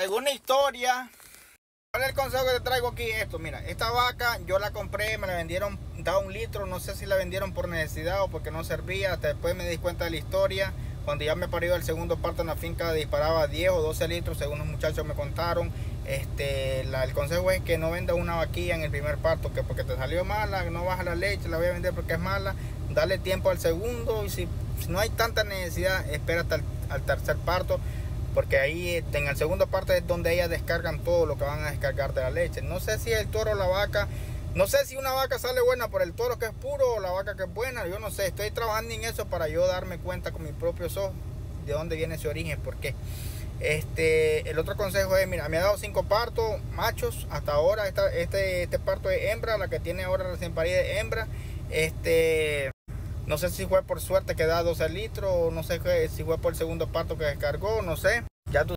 Según historia, ¿cuál es el consejo que te traigo aquí? Esto, mira, esta vaca yo la compré, me la vendieron, daba un litro, no sé si la vendieron por necesidad o porque no servía, hasta después me di cuenta de la historia. Cuando ya me parió el segundo parto en la finca disparaba 10 o 12 litros, según los muchachos me contaron. Este, el consejo es que no venda una vaquilla en el primer parto, que porque te salió mala, no baja la leche, la voy a vender porque es mala. Dale tiempo al segundo y si, no hay tanta necesidad, espera hasta el tercer parto porque ahí este, en el segundo parte es donde ellas descargan todo lo que van a descargar de la leche. No sé si el toro o la vaca, no sé si una vaca sale buena por el toro que es puro o la vaca que es buena, yo no sé, estoy trabajando en eso para yo darme cuenta con mis propios ojos de dónde viene ese origen, porque este, el otro consejo es, mira, me ha dado cinco partos machos hasta ahora, este, este parto es hembra, la que tiene ahora recién parida es hembra, este... No sé si fue por suerte que da 12 litros, no sé si fue por el segundo parto que descargó, no sé. Ya tú